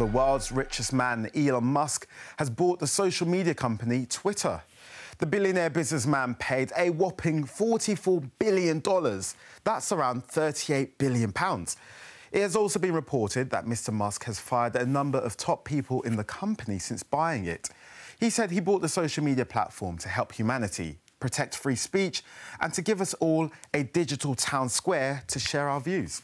The world's richest man, Elon Musk, has bought the social media company Twitter. The billionaire businessman paid a whopping $44 billion. That's around 38 billion pounds. It has also been reported that Mr. Musk has fired a number of top people in the company since buying it. He said he bought the social media platform to help humanity, protect free speech, and to give us all a digital town square to share our views.